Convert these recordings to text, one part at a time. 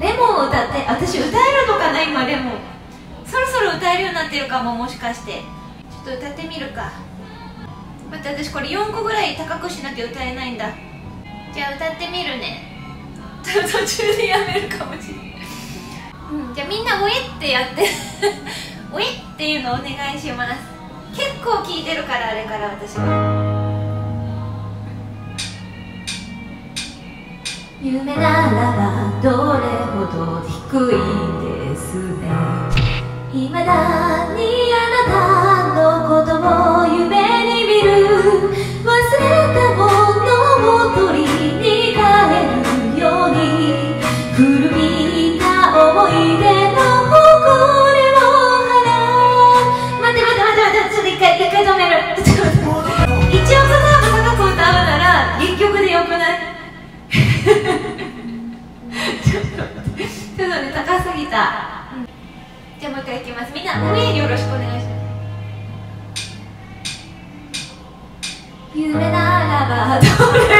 レモンを歌って私歌えるのかな今レモン。そろそろ歌えるようになってるかももしかして。ちょっと歌ってみるか。待って私これ4個ぐらい高くしなきゃ歌えないんだ。じゃあ歌ってみるね。途中でやめるかもしれない、うん、じゃあみんな「おえ」ってやって「おえ」っていうのをお願いします。結構聞いてるからあれから私は。夢ならばどれほど低いですね。未だにあなたのことをた、うん、じゃあもう一回いきます。みんな上よろしくお願いします。夢ならばどれ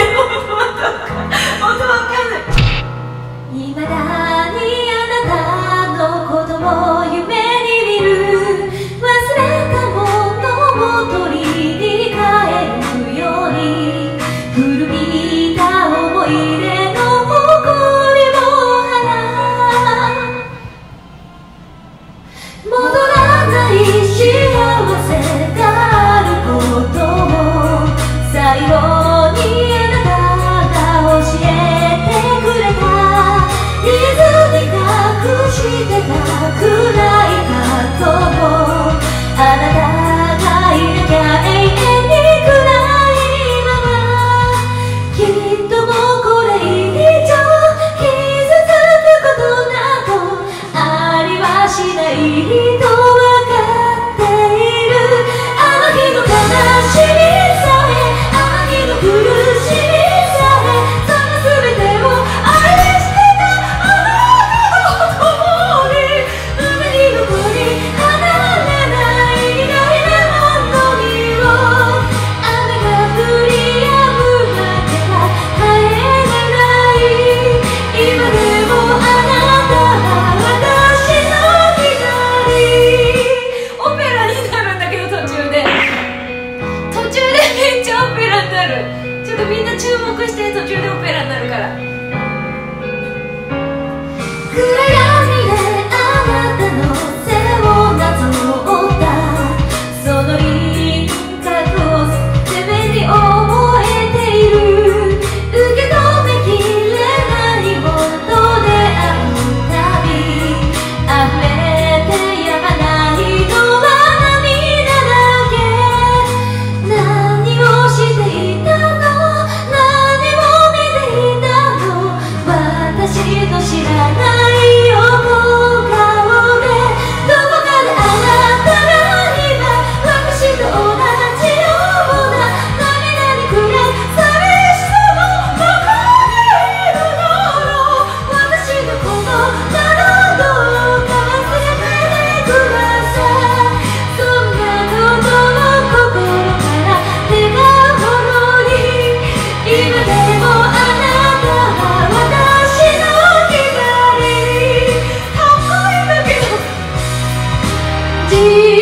deep.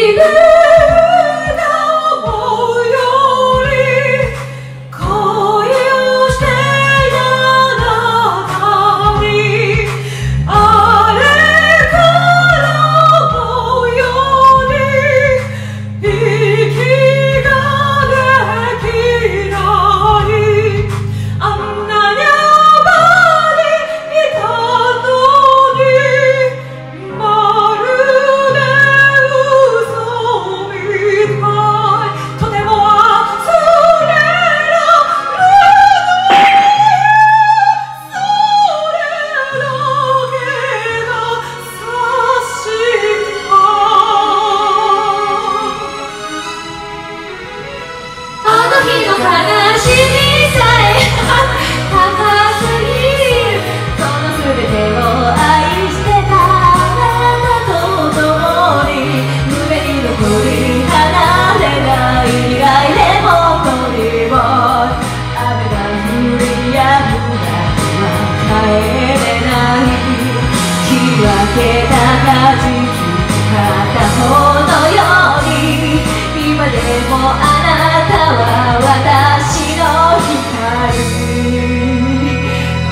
もあなたは私の光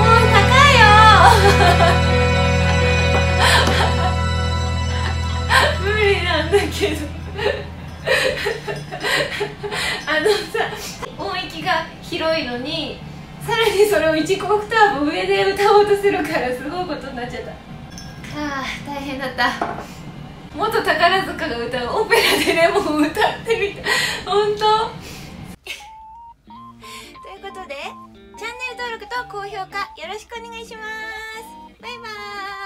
おい高いよ。無理なんだけど。あのさ音域が広いのにさらにそれを1オクターブ上で歌おうとするからすごいことになっちゃった。かあ大変だった。元宝塚が歌うオペラでレモン歌ってみた本当？ということでチャンネル登録と高評価よろしくお願いします。バイバーイ。